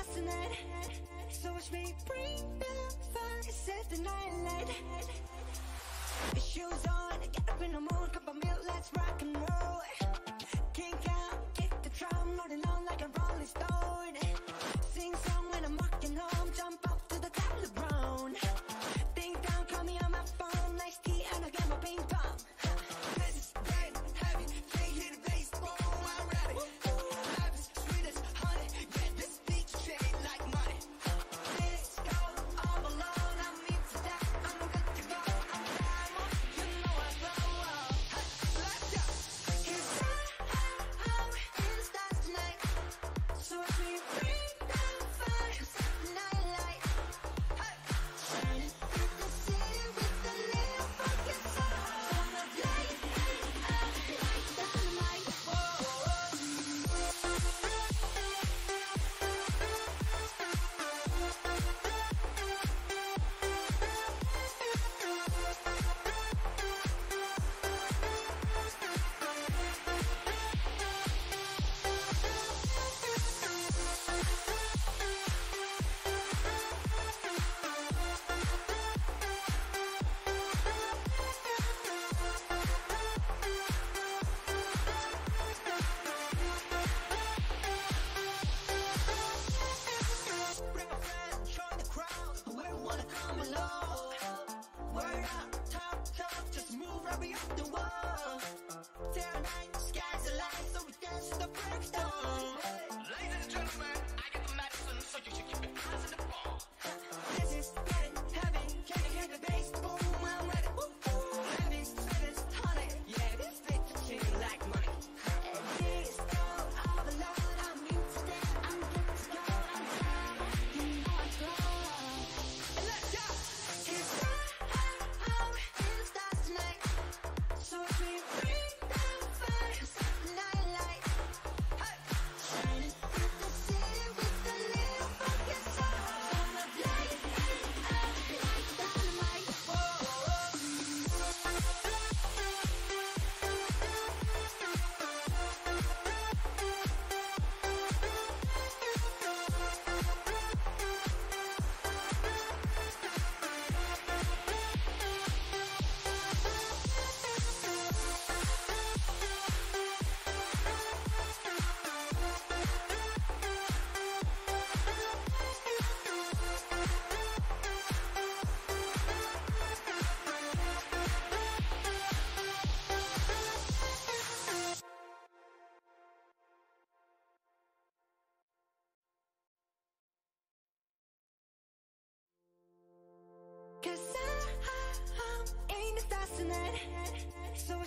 last night. So watch me bring the fire Set the night light. Shoes on, get up in the mood Cup of milk, let's ride.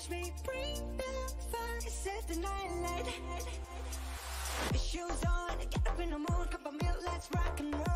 watch me bring the fire, set the night light. Shoes on, get up in the mood, cup of milk, let's rock and roll.